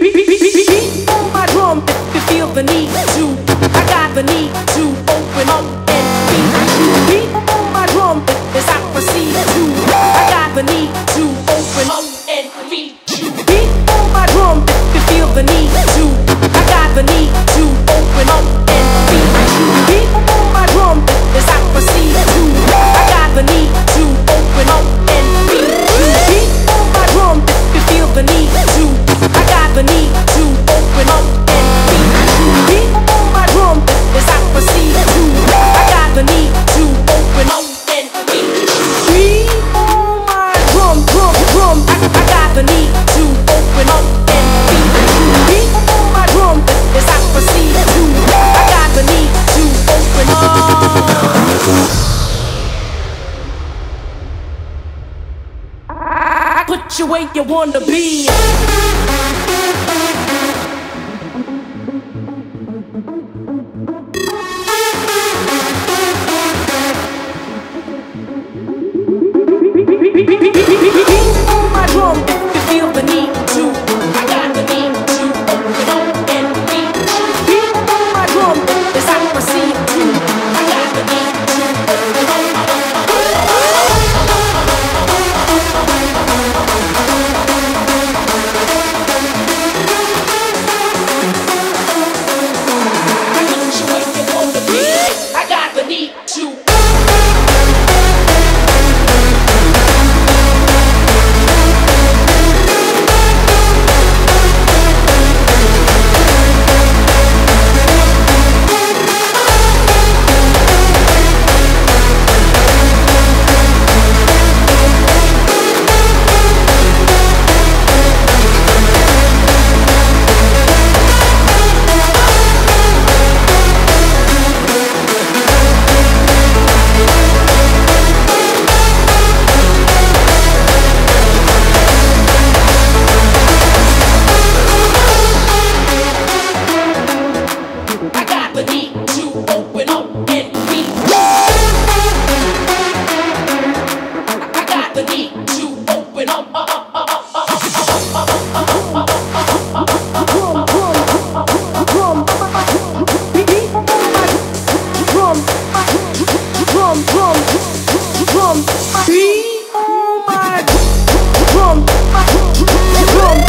beat, on my drum to feel the need to. I got the need to open up and beat. Beat on my drum as I proceed to. I got the need. you ain't you wanna be. drum, drum, drum, drum,